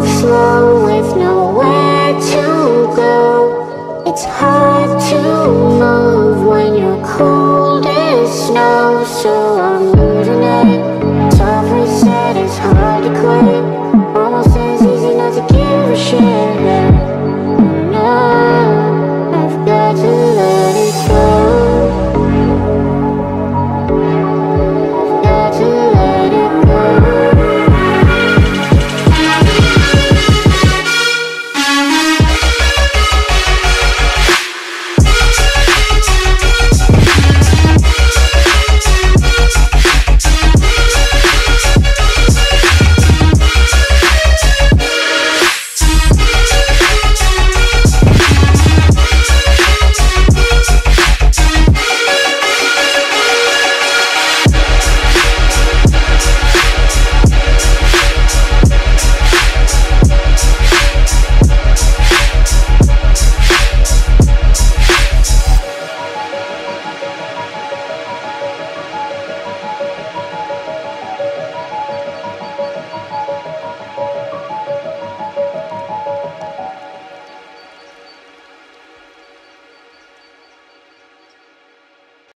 when you're cold